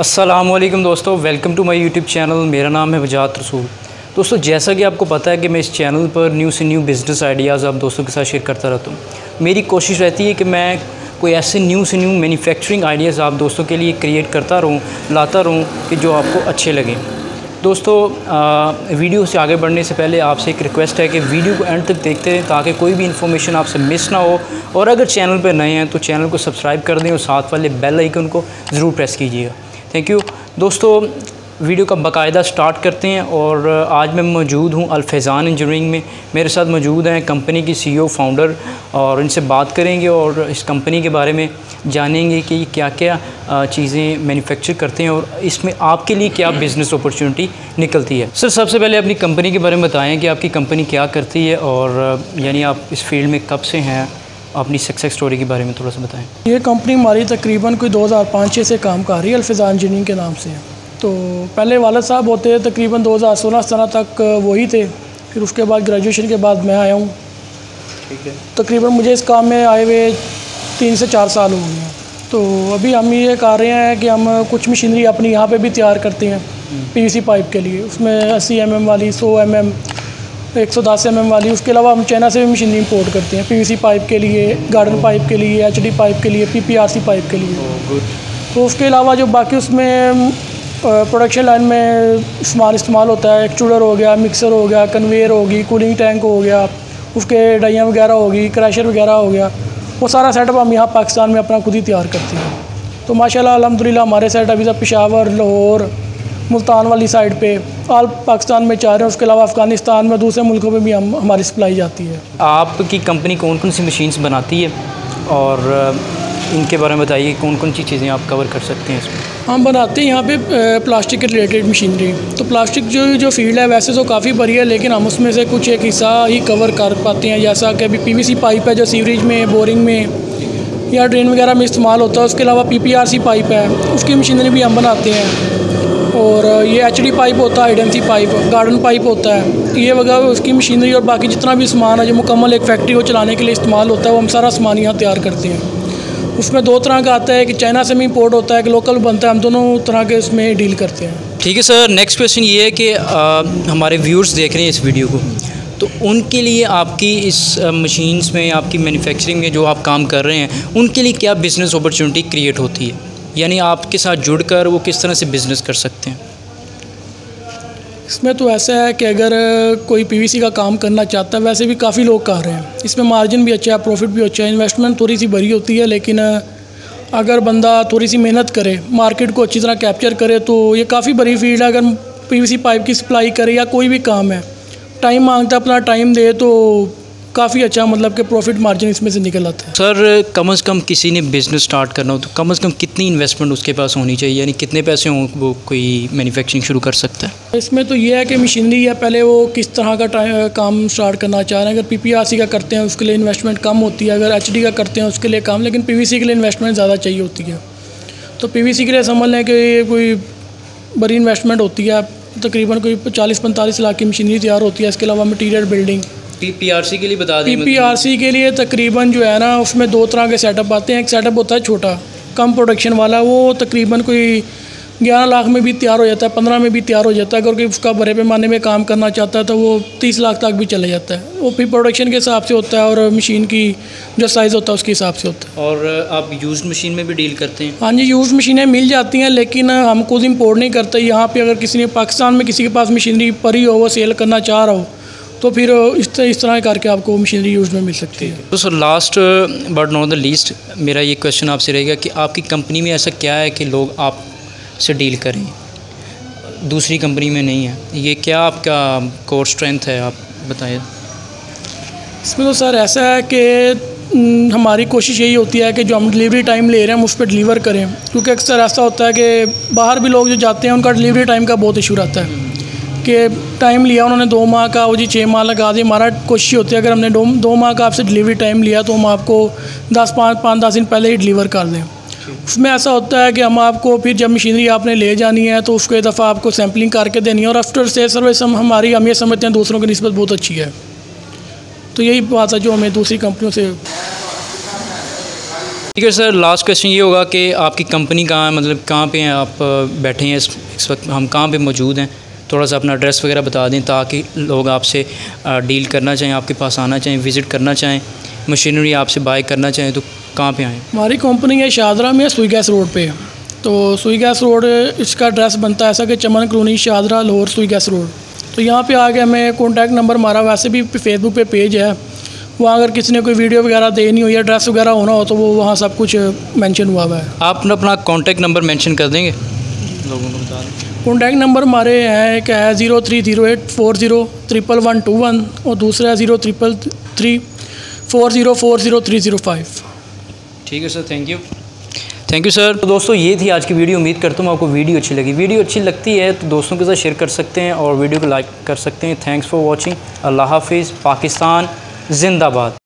असलम दोस्तों welcome to my YouTube channel मेरा नाम है वजात रसूल। दोस्तों जैसा कि आपको पता है कि मैं इस चैनल पर न्यू से न्यू बिज़नेस आइडियाज़ आप दोस्तों के साथ शेयर करता रहता हूँ। मेरी कोशिश रहती है कि मैं कोई ऐसे न्यू से न्यू मैन्युफैक्चरिंग आइडियाज़ आप दोस्तों के लिए क्रिएट करता रहूँ लाता रहूँ कि जो आपको अच्छे लगें। दोस्तों आ, वीडियो से आगे बढ़ने से पहले आपसे एक रिक्वेस्ट है कि वीडियो को एंड तक देखते रहें ताकि कोई भी इन्फॉर्मेशन आपसे मिस ना हो। और अगर चैनल पर नए हैं तो चैनल को सब्सक्राइब कर दें और साथ वाले बेल आइकन को ज़रूर प्रेस कीजिएगा। थैंक यू दोस्तों वीडियो का बाकायदा स्टार्ट करते हैं और आज मैं मौजूद हूँ अल्फैज़ान इंजीनियरिंग में। मेरे साथ मौजूद हैं कंपनी की सीईओ फाउंडर और इनसे बात करेंगे और इस कंपनी के बारे में जानेंगे कि क्या क्या चीज़ें मैन्युफैक्चर करते हैं और इसमें आपके लिए क्या बिज़नेस अपॉर्चुनिटी निकलती है। सर सबसे पहले अपनी कंपनी के बारे में बताएँ कि आपकी कंपनी क्या करती है और यानी आप इस फ़ील्ड में कब से हैं? अपनी सक्सेस स्टोरी के बारे में थोड़ा सा बताएँ। ये कंपनी हमारी तकरीबन कोई 2005 से काम कर रही है अल्फिज़ा इंजीनियरिंग के नाम से। तो पहले वालद साहब होते तकरीबन 2016 सना तक वही थे। फिर उसके बाद ग्रेजुएशन के बाद मैं आया हूँ। ठीक है। तकरीबन मुझे इस काम में आए हुए तीन से चार साल हो गए हैं। तो अभी हम ये कर रहे हैं कि हम कुछ मशीनरी अपनी यहाँ पे भी तैयार करते हैं पीवीसी हम्म। पाइप के लिए। उसमें अस्सी एम वाली सौ एम एक सौ दस एम एम वाली उसके अलावा हम चाइना से भी मशीनरी इंपोर्ट करते हैं। पीवीसी पाइप के लिए गार्डन पाइप के लिए एचडी पाइप के लिए पीपीआरसी पाइप के लिए। Oh, तो उसके अलावा जो बाकी उसमें प्रोडक्शन लाइन में सामान इस्तेमाल होता है एक्चूडर हो गया मिक्सर हो गया कन्वेयर होगी कूलिंग टैंक हो गया उसके डाइयाँ वगैरह होगी क्रैशर वगैरह हो गया। वो सारा सेटअप हम यहाँ पाकिस्तान में अपना खुद ही तैयार करते हैं। तो माशाल्लाह अल्हम्दुलिल्लाह हमारे सेटअप इधर पेशावर लाहौर मुल्तान वाली साइड पे। आल पाकिस्तान में चाह रहे हैं उसके अलावा अफ़गानिस्तान में दूसरे मुल्कों में भी हम हमारी सप्लाई जाती है। आपकी कंपनी कौन कौन सी मशीन्स बनाती है? और इनके बारे में बताइए कौन कौन सी चीज़ें आप कवर कर सकते हैं इसमें? हम बनाते हैं यहाँ पे प्लास्टिक के रिलेटेड मशीनरी तो प्लास्टिक जो जो फ़ील्ड है वैसे तो काफ़ी बड़ी है लेकिन हम उसमें से कुछ एक हिस्सा ही कवर कर पाते हैं। जैसा कि अभी पीवीसी पाइप है जो सीवरेज में बोरिंग में या ड्रेन वगैरह में इस्तेमाल होता है उसके अलावा पीपीआरसी पाइप है। उसकी मशीनरी भी हम बनाते हैं। और ये एचडी पाइप होता है एडेंसी पाइप गार्डन पाइप होता है। ये वगैरह उसकी मशीनरी और बाकी जितना भी सामान है जो मुकम्मल एक फैक्ट्री को चलाने के लिए इस्तेमाल होता है वो हम सारा सामान यहाँ तैयार करते हैं। उसमें दो तरह का आता है कि चाइना से भी इम्पोर्ट होता है कि लोकल बनता है हम दोनों तरह के उसमें डील करते हैं। ठीक है सर नेक्स्ट क्वेश्चन ये है कि आ, हमारे व्यूअर्स देख रहे हैं इस वीडियो को। तो उनके लिए आपकी इस मशीन्स में आपकी मैन्युफैक्चरिंग में जो आप काम कर रहे हैं उनके लिए क्या बिज़नेस अपॉर्चुनिटी क्रिएट होती है? यानी आपके साथ जुड़कर वो किस तरह से बिज़नेस कर सकते हैं? इसमें तो ऐसा है कि अगर कोई पीवीसी का काम करना चाहता है, वैसे भी काफ़ी लोग कर रहे हैं। इसमें मार्जिन भी अच्छा है प्रॉफिट भी अच्छा है इन्वेस्टमेंट थोड़ी सी बड़ी होती है, लेकिन अगर बंदा थोड़ी सी मेहनत करे मार्केट को अच्छी तरह कैप्चर करे तो ये काफ़ी बड़ी फ़ील्ड है। अगर पीवीसी पाइप की सप्लाई करे या कोई भी काम है टाइम माँगता है, अपना टाइम दे तो काफ़ी अच्छा मतलब कि प्रॉफिट मार्जिन इसमें से निकल आता है। सर कम अज़ कम किसी ने बिज़नेस स्टार्ट करना हो तो कम अज़ कम कितनी इन्वेस्टमेंट उसके पास होनी चाहिए? यानी कितने पैसे हों वो कोई मैन्युफैक्चरिंग शुरू कर सकता है? इसमें तो ये है कि मशीनरी है पहले वो किस तरह का काम स्टार्ट करना चाह रहे हैं। अगर पीपीआरसी का करते हैं उसके लिए इन्वेस्टमेंट कम होती है। अगर एचडी का करते हैं उसके लिए कम लेकिन पीवीसी के लिए इन्वेस्टमेंट ज़्यादा चाहिए होती है। तो पीवीसी के लिए समझ लें कि कोई बड़ी इन्वेस्टमेंट होती है। तकरीबन कोई चालीस पैंतालीस लाख की मशीनरी तैयार होती है। इसके अलावा मटीरियल बिल्डिंग पीपीआरसी के लिए बता दें पीपीआरसी के लिए तकरीबन जो है ना उसमें दो तरह के सेटअप आते हैं। एक सेटअप होता है छोटा कम प्रोडक्शन वाला। वो तकरीबन कोई ग्यारह लाख में भी तैयार हो जाता है पंद्रह में भी तैयार हो जाता है। अगर कोई उसका बड़े पैमाने में काम करना चाहता है तो वो तीस लाख तक भी चला जाता है। वो फिर प्रोडक्शन के हिसाब से होता है और मशीन की जो साइज़ होता है उसके हिसाब से होता है। और आप यूज़ मशीन में भी डील करते हैं? हाँ जी यूज़ मशीनें मिल जाती हैं लेकिन हम खुद इम्पोर्ट नहीं करते। यहाँ पर अगर किसी ने पाकिस्तान में किसी के पास मशीनरी पड़ी हो वो सेल करना चाह रहा हो तो फिर इस तरह इस तरह करके आपको मशीनरी यूज़ में मिल सकती है। तो sir last but not the least मेरा ये क्वेश्चन आपसे रहेगा कि आपकी कंपनी में ऐसा क्या है कि लोग आप से डील करें? दूसरी कंपनी में नहीं है। ये क्या आपका कोर स्ट्रेंथ है आप बताएँ। इसमें तो सर ऐसा है कि हमारी कोशिश यही होती है कि जो हम डिलीवरी टाइम ले रहे हैं हम उस पर डिलीवर करें। क्योंकि अक्सर ऐसा होता है कि बाहर भी लोग जो जाते हैं उनका डिलीवरी टाइम का बहुत इशू रहता है। कि टाइम लिया उन्होंने दो माह का वो जी छः माह लगा दी हमारा कोशिश होती है अगर हमने दो दो माह का आपसे डिलीवरी टाइम लिया तो हम आपको दस पाँच पाँच दस दिन पहले ही डिलीवर कर दें। उसमें ऐसा होता है कि हम आपको फिर जब मशीनरी आपने ले जानी है तो उसको एक दफ़ा आपको सैम्पलिंग करके देनी है और आफ्टर से सर्विस हम हमारी हम ये समझते हैं दूसरों की नस्बत बहुत अच्छी है। तो यही बात है जो हमें दूसरी कंपनियों से ठीक है सर लास्ट क्वेश्चन ये होगा कि आपकी कंपनी कहाँ है? मतलब कहाँ पे हैं आप बैठे हैं इस इस वक्त? हम कहाँ पे मौजूद हैं? थोड़ा सा अपना एड्रेस वगैरह बता दें ताकि लोग आपसे डील करना चाहें आपके पास आना चाहें विज़िट करना चाहें मशीनरी आपसे बाय करना चाहें तो कहाँ पे आएँ? हमारी कंपनी है शाहदरा में सुई गैस रोड पे। तो सुई गैस रोड इसका एड्रेस बनता है ऐसा कि चमन कलोनी शाहदरा लाहौर सुई गैस रोड। तो यहाँ पे आके हमें कॉन्टैक्ट नंबर हमारा वैसे भी फेसबुक पे पेज है। वहाँ अगर किसी ने कोई वीडियो वगैरह देनी हो या एड्रेस वगैरह होना हो तो वो वहाँ सब कुछ मेंशन हुआ हुआ है। आप अपना अपना कॉन्टैक्ट नंबर मेंशन कर देंगे? लोगों को बता दें। कॉन्टैक्ट नंबर हमारे हैं एक है zero three zero eight four zero triple one two one और दूसरा है zero triple three four zero four zero three zero five ठीक है sir thank you thank you sir तो दोस्तों ये थी आज की वीडियो। उम्मीद करता हूँ आपको वीडियो अच्छी लगी। वीडियो अच्छी लगती है तो दोस्तों के साथ शेयर कर सकते हैं और वीडियो को लाइक कर सकते हैं। थैंक्स फॉर वॉचिंग अल्लाह हाफिज़। पाकिस्तान जिंदाबाद।